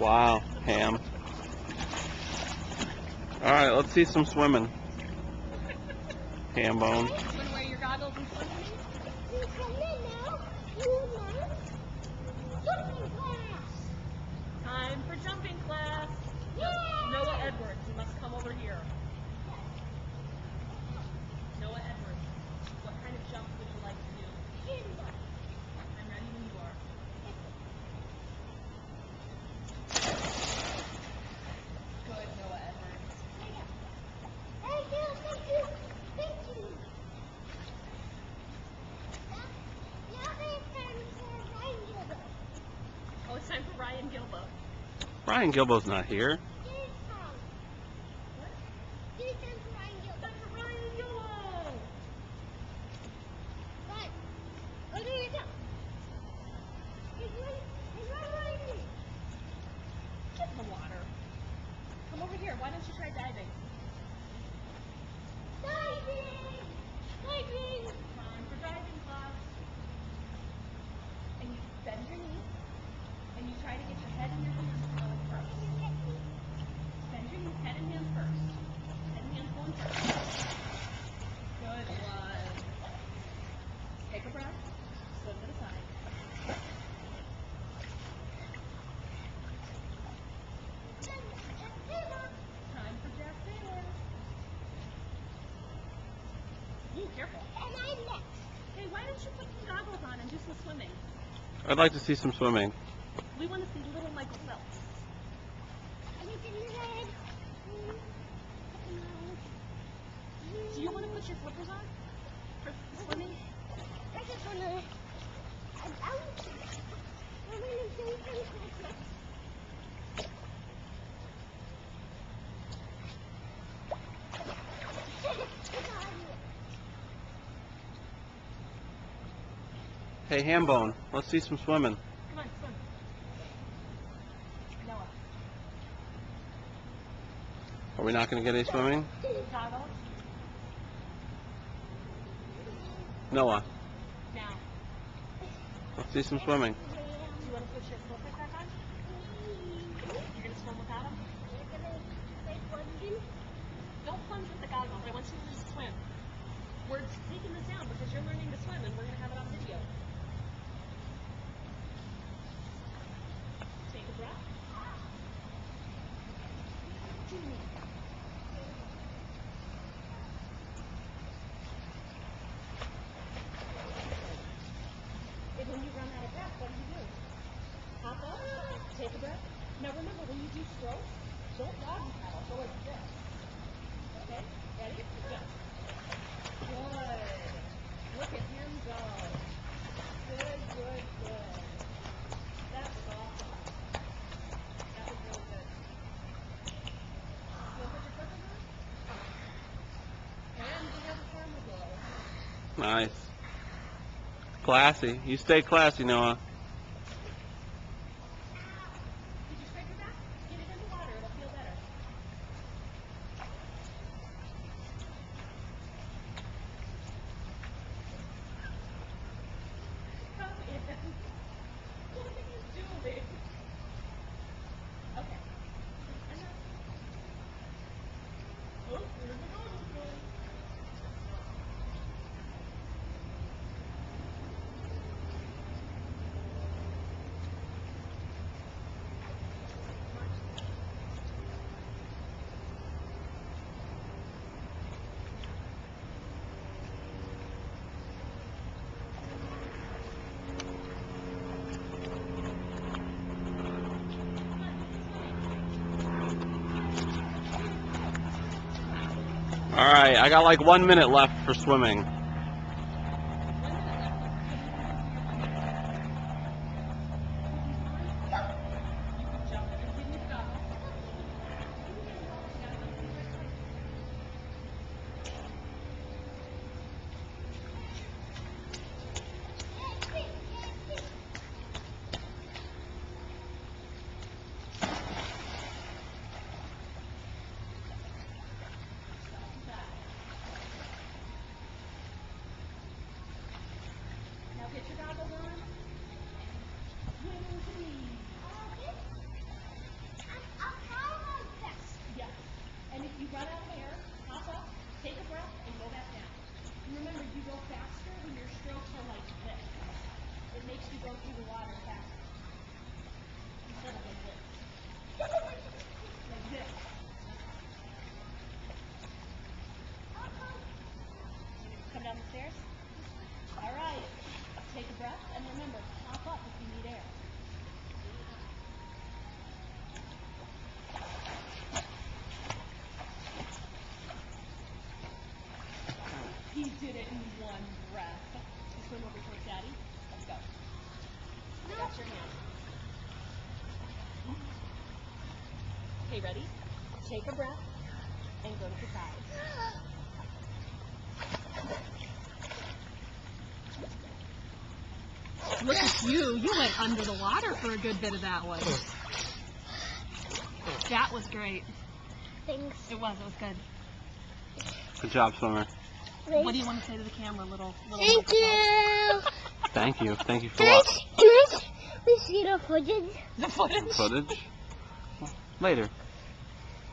Wow, Ham. All right, let's see some swimming. Ham bone. You want to wear your goggles and swim with me? You come in now. You know. Jumping class. Time for jumping class. Yeah. Noah Edwards, you must come over here. Noah Edwards, what kind of jump would you like to do? I'm ready when you are. Good, Noah Edwards. Thank you, thank you, thank you. Now, now it's time for Ryan Oh, it's Ryan Gilbo. Ryan Gilbo's not here. This time. What? This time for Ryan Gilbert. Time for Ryan Gilbo. Right. Where do you go? It's right, it's right behind me. Get in the water. Come over here. Why don't you try diving? Diving! Diving! Time for diving class. And you bend your knee. And you try to get your head and your hands going first. Bend your knees, head and hands first. Head and hands going first. Good one. Take a breath. Swim to the side. Time for Jack Taylor. Ooh, careful. And I'm next. Hey, why don't you put some goggles on and do some swimming? I'd like to see some swimming. We want to see little Michael Phelps. And it's in red. Do you want to put your slippers on for swimming? I just wanna. I, I, I'm gonna do some Hey, Ham bone, let's see some swimming. Come on, swim. Noah. Are we not going to get any swimming? Goggles. Noah, Now. let's see some swimming. Do you want to put your slippers back on? You're going to swim without them? Don't plunge with the goggles. I want you to just swim. We're taking this down because you're learning to swim and we're going to have it on video. Take a breath. And when you run out of breath, what do you do? Hop up, take a breath. Now remember, when you do strokes, don't doggy paddle. Go like this. Okay? Ready? Go. Good. Look at him go. Good, good, good. That was awesome. That was really good. You want to put your slippers on? And we have a camera girl. Nice. Classy. You stay classy, Noah. Did you scrape your back? Get it in the water. It'll feel better. Come in. What are you doing? Okay. Enough. Oh, here's the goggles going. All right, I got like one minute left for swimming. it makes you go through the water faster. I your hand. Okay, ready? Take a breath and go to the side. Look at you. You went under the water for a good bit of that one. That was great. Thanks. It was. It was good. Good job, swimmer. What do you want to say to the camera, little little? Thank you. Thank you. Thank you for Can I, what? can I, we see the footage? The footage. Footage? Later.